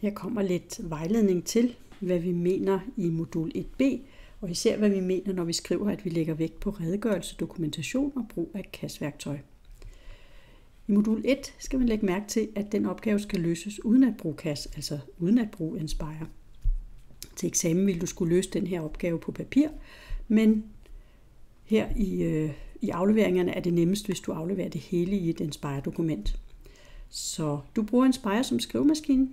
Her kommer lidt vejledning til, hvad vi mener i modul 1b, og især hvad vi mener, når vi skriver, at vi lægger vægt på redegørelse, dokumentation og brug af kasværktøj. I modul 1 skal man lægge mærke til, at den opgave skal løses uden at bruge KAS, altså uden at bruge Inspire. Til eksamen vil du skulle løse den her opgave på papir, men her i, øh, i afleveringerne er det nemmest, hvis du afleverer det hele i et Inspire-dokument. Så du bruger Inspire som skrivemaskine,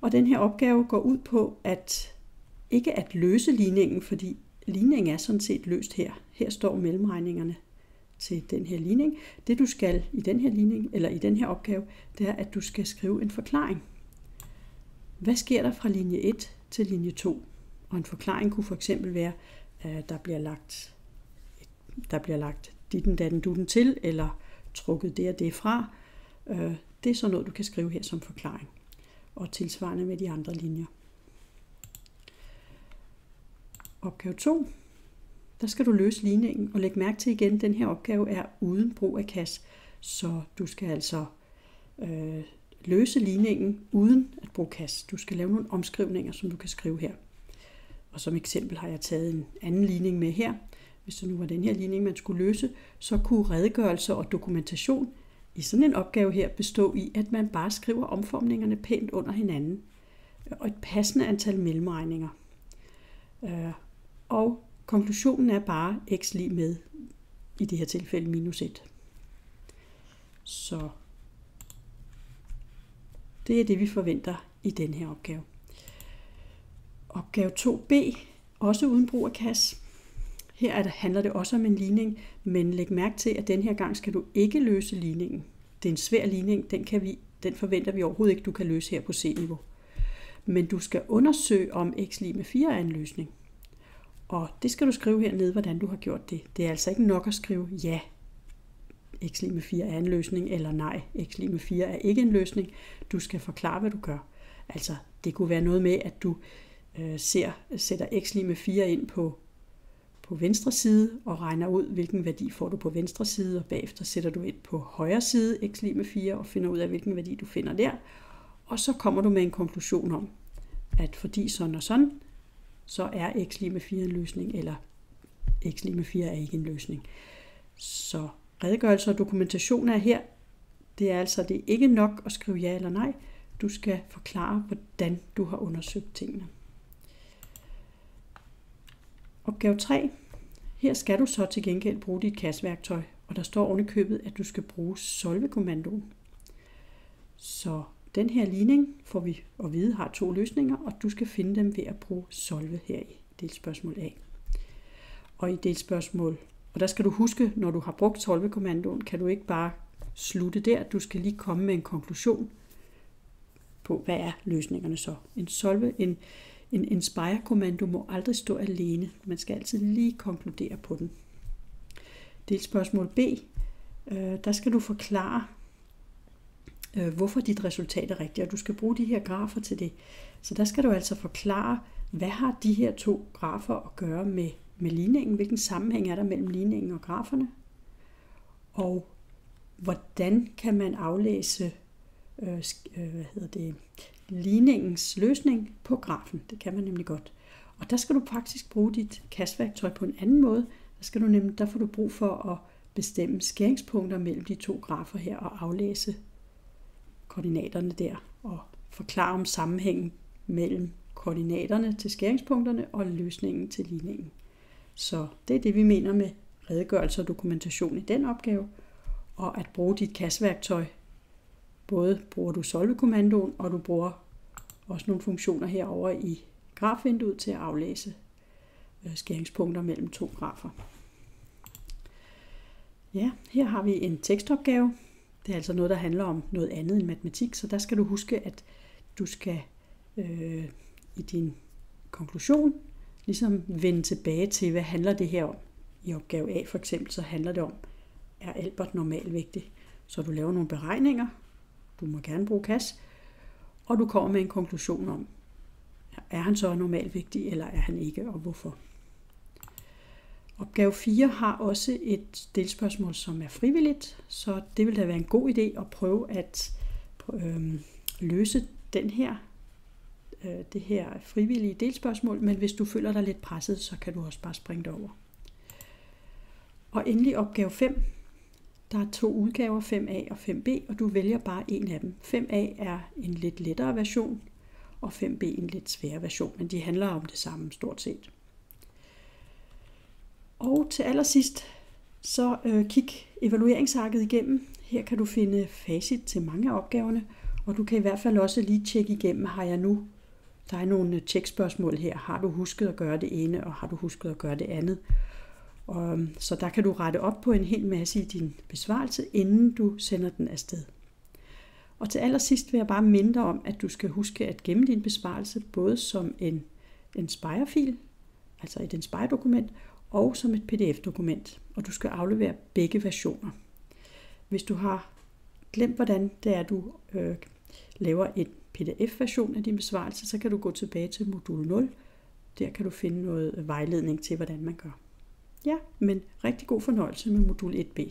og den her opgave går ud på at ikke at løse ligningen, fordi ligningen er sådan set løst her. Her står mellemregningerne til den her ligning. Det du skal i den her ligning, eller i den her opgave, det er, at du skal skrive en forklaring. Hvad sker der fra linje 1 til linje 2? Og en forklaring kunne for eksempel være, at der bliver lagt, der bliver lagt ditten, datten, dutten til, eller trukket det og det fra. Øh, det er sådan noget, du kan skrive her som forklaring. Og tilsvarende med de andre linjer. Opgave 2. Der skal du løse ligningen, og læg mærke til igen, at den her opgave er uden brug af kas. Så du skal altså øh, løse ligningen uden at bruge kas. Du skal lave nogle omskrivninger, som du kan skrive her. Og som eksempel har jeg taget en anden ligning med her. Hvis det nu var den her ligning, man skulle løse, så kunne redegørelse og dokumentation i sådan en opgave her bestå i, at man bare skriver omformningerne pænt under hinanden. Og et passende antal mellemregninger. Øh, og konklusionen er bare x lige med, i det her tilfælde minus 1. Så det er det, vi forventer i den her opgave. Opgave 2b, også uden brug af kasse her er det, handler det også om en ligning, men læg mærke til, at den her gang skal du ikke løse ligningen. Det er en svær ligning, den, kan vi, den forventer vi overhovedet ikke, du kan løse her på C-niveau. Men du skal undersøge, om x lige med 4 er en løsning. Og det skal du skrive hernede, hvordan du har gjort det. Det er altså ikke nok at skrive ja, x lige med 4 er en løsning, eller nej, x lige med 4 er ikke en løsning. Du skal forklare, hvad du gør. Altså, det kunne være noget med, at du øh, ser, sætter x lige med 4 ind på, på venstre side og regner ud, hvilken værdi får du på venstre side, og bagefter sætter du ind på højre side, x lige med 4, og finder ud af, hvilken værdi du finder der. Og så kommer du med en konklusion om, at fordi sådan og sådan, så er x lige med 4 en løsning, eller x lige med 4 er ikke en løsning. Så redegørelse og dokumentation er her. Det er altså det er ikke nok at skrive ja eller nej. Du skal forklare, hvordan du har undersøgt tingene. Opgave 3. Her skal du så til gengæld bruge dit kasseværktøj, og der står oven i købet, at du skal bruge solvekommandoen. Så den her ligning får vi at vide har to løsninger, og du skal finde dem ved at bruge solve her i delspørgsmål A. Og i delspørgsmål, og der skal du huske, når du har brugt solvekommandoen, kan du ikke bare slutte der. Du skal lige komme med en konklusion på, hvad er løsningerne så. En solve, en, en inspire-kommando må aldrig stå alene. Man skal altid lige konkludere på den. Delspørgsmål B, øh, der skal du forklare, øh, hvorfor dit resultat er rigtigt, og du skal bruge de her grafer til det. Så der skal du altså forklare, hvad har de her to grafer at gøre med, med ligningen, hvilken sammenhæng er der mellem ligningen og graferne, og hvordan kan man aflæse Øh, øh, hvad hedder det, ligningens løsning på grafen. Det kan man nemlig godt. Og der skal du faktisk bruge dit kastværktøj på en anden måde. Der, skal du nemlig, der får du brug for at bestemme skæringspunkter mellem de to grafer her og aflæse koordinaterne der og forklare om sammenhængen mellem koordinaterne til skæringspunkterne og løsningen til ligningen. Så det er det, vi mener med redegørelse og dokumentation i den opgave, og at bruge dit kasseværktøj Både bruger du solvekommandoen, og du bruger også nogle funktioner herover i grafvinduet til at aflæse øh, skæringspunkter mellem to grafer. Ja, her har vi en tekstopgave, det er altså noget, der handler om noget andet end matematik, så der skal du huske, at du skal øh, i din konklusion ligesom vende tilbage til, hvad handler det her om. I opgave A for eksempel, så handler det om, er Albert normalvægtig? Så du laver nogle beregninger, du må gerne bruge kas, og du kommer med en konklusion om, er han så normalvægtig, eller er han ikke, og hvorfor. Opgave 4 har også et delspørgsmål, som er frivilligt, så det vil da være en god idé at prøve at øh, løse den her, øh, det her frivillige delspørgsmål, men hvis du føler dig lidt presset, så kan du også bare springe det over. Og endelig opgave 5. Der er to udgaver, 5A og 5B, og du vælger bare en af dem. 5A er en lidt lettere version, og 5B en lidt sværere version, men de handler om det samme stort set. Og til allersidst, så øh, kig evalueringsarket igennem. Her kan du finde facit til mange af opgaverne, og du kan i hvert fald også lige tjekke igennem, har jeg nu, der er nogle øh, tjekspørgsmål her, har du husket at gøre det ene, og har du husket at gøre det andet. Og, øhm, så der kan du rette op på en hel masse i din besvarelse, inden du sender den afsted. Og til allersidst vil jeg bare minde dig om, at du skal huske at gemme din besvarelse både som en, en spire altså et Inspire-dokument, og som et PDF-dokument. Og du skal aflevere begge versioner. Hvis du har glemt, hvordan det er, du øh, laver en PDF-version af din besvarelse, så kan du gå tilbage til modul 0. Der kan du finde noget vejledning til, hvordan man gør. Ja, men rigtig god fornøjelse med modul 1b.